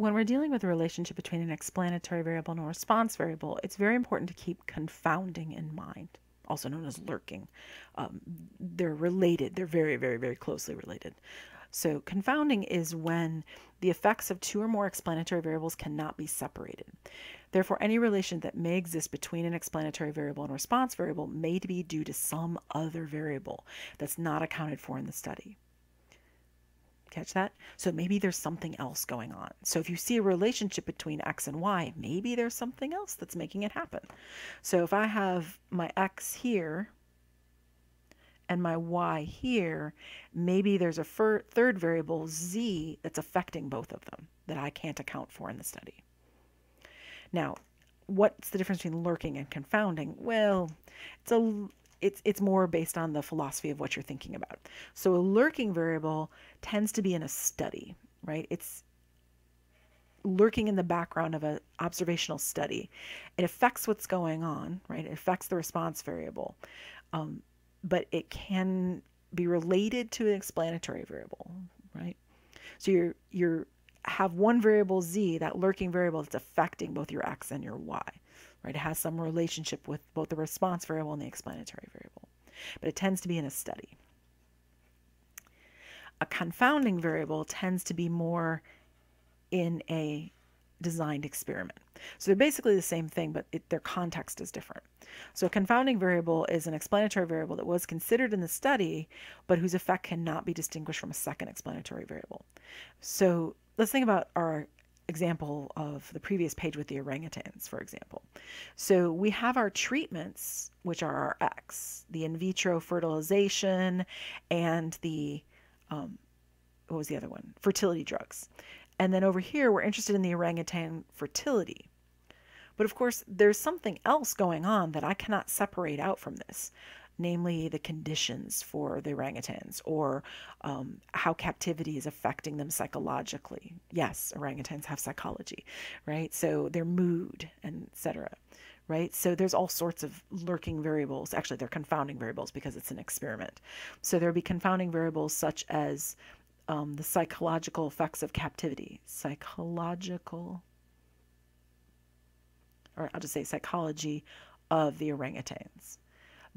when we're dealing with the relationship between an explanatory variable and a response variable, it's very important to keep confounding in mind, also known as lurking. Um, they're related, they're very, very, very closely related. So, confounding is when the effects of two or more explanatory variables cannot be separated. Therefore, any relation that may exist between an explanatory variable and a response variable may be due to some other variable that's not accounted for in the study. Catch that? So maybe there's something else going on. So if you see a relationship between x and y, maybe there's something else that's making it happen. So if I have my x here and my y here, maybe there's a third variable z that's affecting both of them that I can't account for in the study. Now, what's the difference between lurking and confounding? Well, it's a it's it's more based on the philosophy of what you're thinking about. So a lurking variable tends to be in a study, right? It's lurking in the background of an observational study. It affects what's going on, right? It affects the response variable, um, but it can be related to an explanatory variable, right? So you're you're have one variable z, that lurking variable that's affecting both your x and your y right? It has some relationship with both the response variable and the explanatory variable, but it tends to be in a study. A confounding variable tends to be more in a designed experiment. So they're basically the same thing, but it, their context is different. So a confounding variable is an explanatory variable that was considered in the study, but whose effect cannot be distinguished from a second explanatory variable. So let's think about our example of the previous page with the orangutans, for example. So we have our treatments, which are our X, the in vitro fertilization and the, um, what was the other one? Fertility drugs. And then over here, we're interested in the orangutan fertility. But of course, there's something else going on that I cannot separate out from this namely the conditions for the orangutans or um, how captivity is affecting them psychologically. Yes, orangutans have psychology, right? So their mood and etc. Right? So there's all sorts of lurking variables. Actually, they're confounding variables because it's an experiment. So there'll be confounding variables such as um, the psychological effects of captivity. Psychological, or I'll just say psychology of the orangutans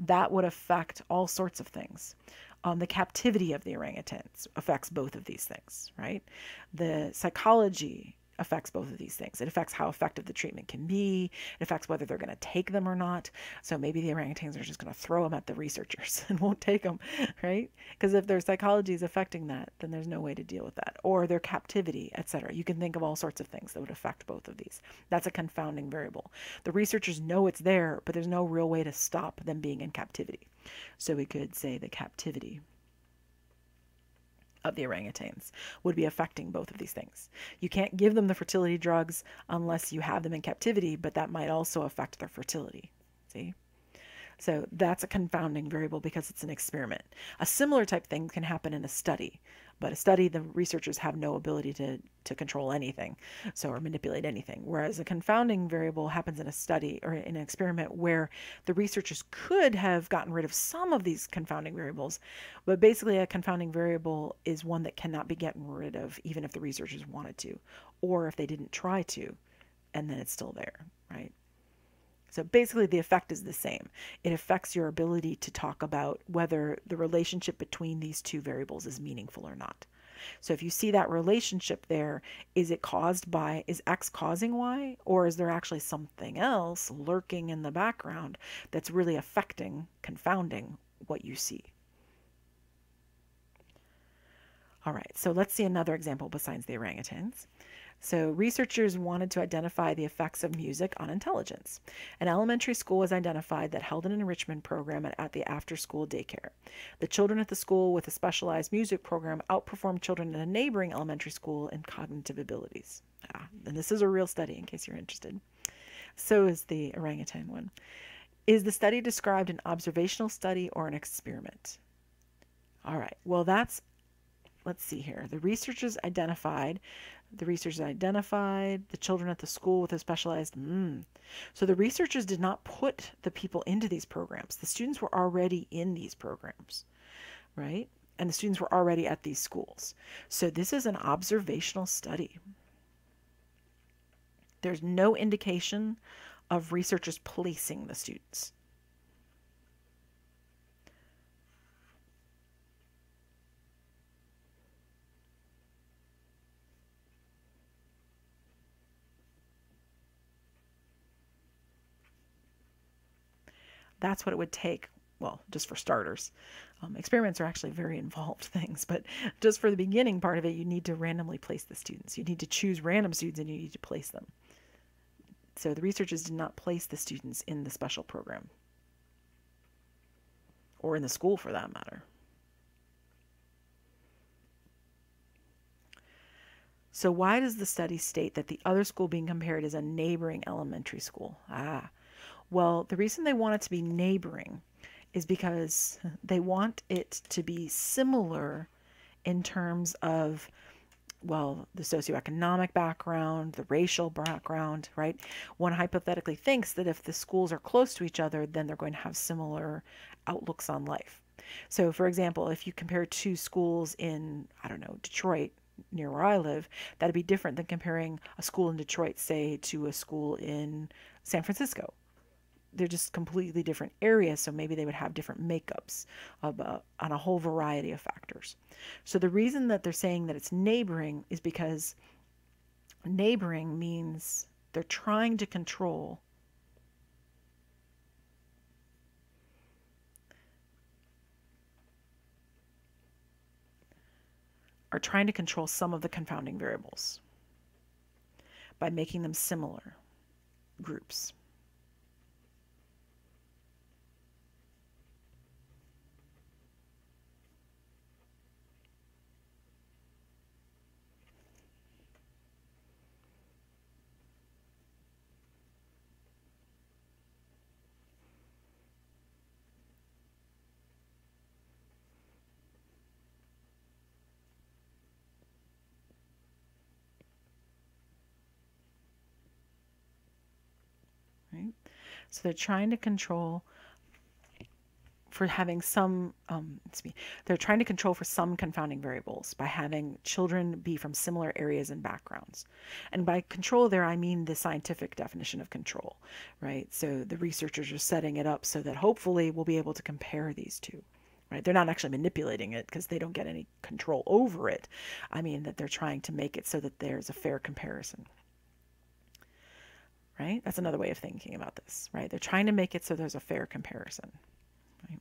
that would affect all sorts of things. Um, the captivity of the orangutans affects both of these things, right? The psychology affects both of these things. It affects how effective the treatment can be. It affects whether they're going to take them or not. So maybe the orangutans are just going to throw them at the researchers and won't take them, right? Because if their psychology is affecting that, then there's no way to deal with that. Or their captivity, etc. You can think of all sorts of things that would affect both of these. That's a confounding variable. The researchers know it's there, but there's no real way to stop them being in captivity. So we could say the captivity of the orangutans would be affecting both of these things. You can't give them the fertility drugs unless you have them in captivity, but that might also affect their fertility. See? So that's a confounding variable because it's an experiment. A similar type thing can happen in a study. But a study, the researchers have no ability to, to control anything, so or manipulate anything. Whereas a confounding variable happens in a study or in an experiment where the researchers could have gotten rid of some of these confounding variables, but basically a confounding variable is one that cannot be gotten rid of even if the researchers wanted to, or if they didn't try to, and then it's still there, right? So basically, the effect is the same. It affects your ability to talk about whether the relationship between these two variables is meaningful or not. So if you see that relationship there, is it caused by, is X causing Y? Or is there actually something else lurking in the background that's really affecting, confounding what you see? All right, so let's see another example besides the orangutans. So, researchers wanted to identify the effects of music on intelligence. An elementary school was identified that held an enrichment program at, the after school daycare. The children at the school with a specialized music program outperformed children in a neighboring elementary school in cognitive abilities. Ah, and this is a real study in case you're interested. So is the orangutan one. Is the study described an observational study or an experiment? All right, well, that's let's see here. The researchers identified the researchers identified the children at the school with a specialized. Mm. So the researchers did not put the people into these programs. The students were already in these programs, right? And the students were already at these schools. So this is an observational study. There's no indication of researchers placing the students. That's what it would take. Well, just for starters. Um, experiments are actually very involved things, but just for the beginning part of it, you need to randomly place the students. You need to choose random students and you need to place them. So the researchers did not place the students in the special program or in the school for that matter. So why does the study state that the other school being compared is a neighboring elementary school? Ah, well, the reason they want it to be neighboring is because they want it to be similar in terms of well, the socioeconomic background, the racial background, right? One hypothetically thinks that if the schools are close to each other, then they're going to have similar outlooks on life. So, for example, if you compare two schools in, I don't know, Detroit, near where I live, that'd be different than comparing a school in Detroit, say, to a school in San Francisco, they're just completely different areas, so maybe they would have different makeups of, uh, on a whole variety of factors. So the reason that they're saying that it's neighboring is because neighboring means they're trying to control are trying to control some of the confounding variables by making them similar groups. So they're trying to control for having some, um, me, they're trying to control for some confounding variables by having children be from similar areas and backgrounds. And by control there, I mean the scientific definition of control, right? So the researchers are setting it up so that hopefully we'll be able to compare these two. Right? They're not actually manipulating it because they don't get any control over it. I mean that they're trying to make it so that there's a fair comparison right? That's another way of thinking about this, right? They're trying to make it so there's a fair comparison, right?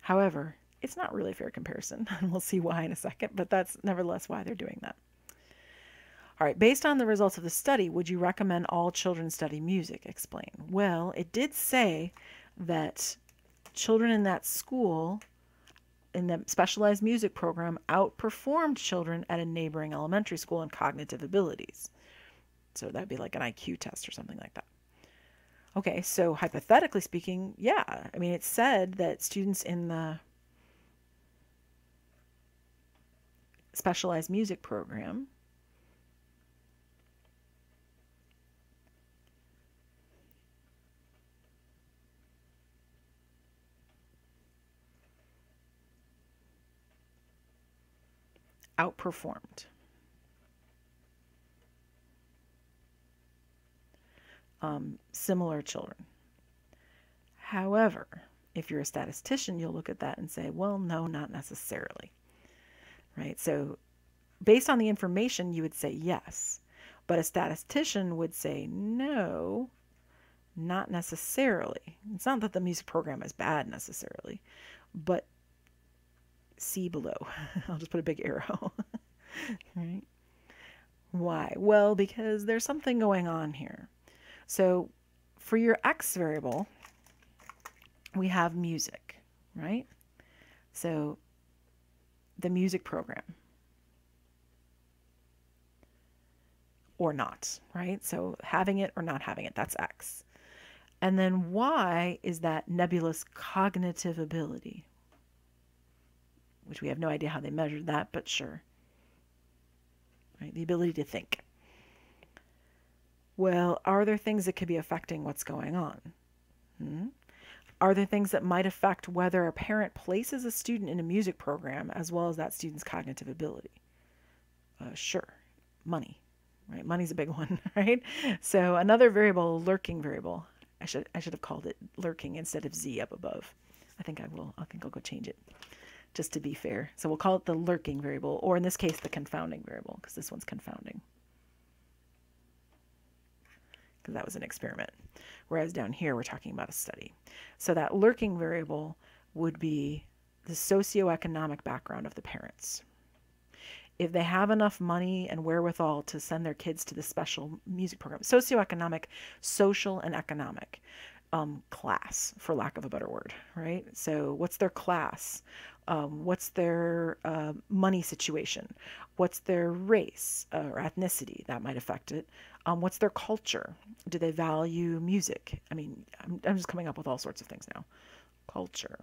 However, it's not really a fair comparison, and we'll see why in a second, but that's nevertheless why they're doing that. All right, based on the results of the study, would you recommend all children study music? Explain. Well, it did say that children in that school in the specialized music program outperformed children at a neighboring elementary school in cognitive abilities. So that'd be like an IQ test or something like that. Okay, so hypothetically speaking, yeah, I mean, it's said that students in the specialized music program outperformed. Um, similar children. However, if you're a statistician, you'll look at that and say, well, no, not necessarily. Right? So, based on the information, you would say yes. But a statistician would say no, not necessarily. It's not that the music program is bad necessarily, but see below. I'll just put a big arrow. right? Why? Well, because there's something going on here. So for your x variable, we have music, right? So the music program. Or not, right? So having it or not having it, that's x. And then y is that nebulous cognitive ability, which we have no idea how they measured that, but sure. Right? The ability to think. Well, are there things that could be affecting what's going on? Hmm? Are there things that might affect whether a parent places a student in a music program as well as that student's cognitive ability? Uh, sure, money, right? Money's a big one, right? So another variable, lurking variable. I should I should have called it lurking instead of z up above. I think I will. I think I'll go change it just to be fair. So we'll call it the lurking variable, or in this case, the confounding variable, because this one's confounding. Because that was an experiment. Whereas down here, we're talking about a study. So that lurking variable would be the socioeconomic background of the parents. If they have enough money and wherewithal to send their kids to the special music program, socioeconomic, social, and economic um, class, for lack of a better word, right? So, what's their class? Um, what's their uh, money situation? What's their race or ethnicity? That might affect it. Um, what's their culture? Do they value music? I mean, I'm, I'm just coming up with all sorts of things now. Culture.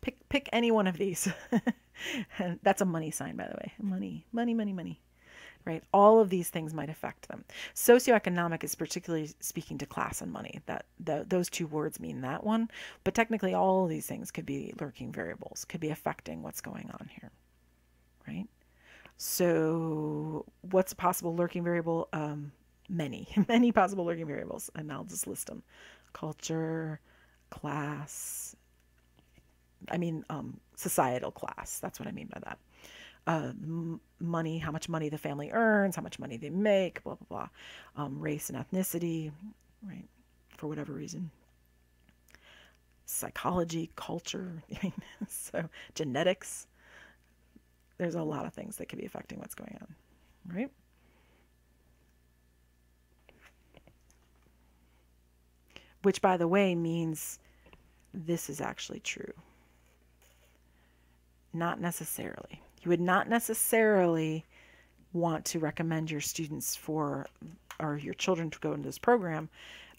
Pick pick any one of these. and that's a money sign, by the way. Money, money, money, money right? All of these things might affect them. Socioeconomic is particularly speaking to class and money. That the, those two words mean that one, but technically all of these things could be lurking variables, could be affecting what's going on here, right? So what's a possible lurking variable? Um, many, many possible lurking variables, and I'll just list them: culture, class. I mean, um, societal class. That's what I mean by that uh, money, how much money the family earns, how much money they make, blah, blah, blah. Um, race and ethnicity, right, for whatever reason. Psychology, culture, so genetics. There's a lot of things that could be affecting what's going on, right? Which, by the way, means this is actually true. Not necessarily. You would not necessarily want to recommend your students for or your children to go into this program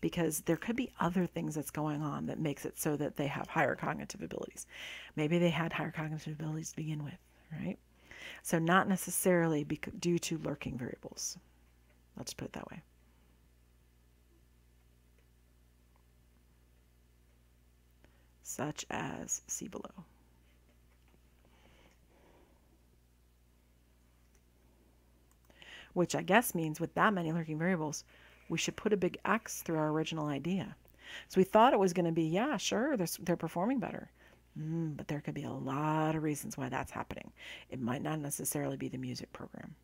because there could be other things that's going on that makes it so that they have higher cognitive abilities. Maybe they had higher cognitive abilities to begin with, right? So not necessarily due to lurking variables. Let's put it that way. Such as see below. Which I guess means with that many lurking variables, we should put a big X through our original idea. So we thought it was going to be, yeah, sure, they're, they're performing better. Mm, but there could be a lot of reasons why that's happening. It might not necessarily be the music program.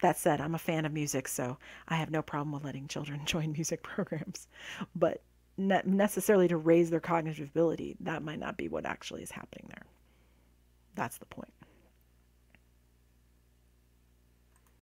That said, I'm a fan of music, so I have no problem with letting children join music programs. But ne- necessarily to raise their cognitive ability, that might not be what actually is happening there. That's the point.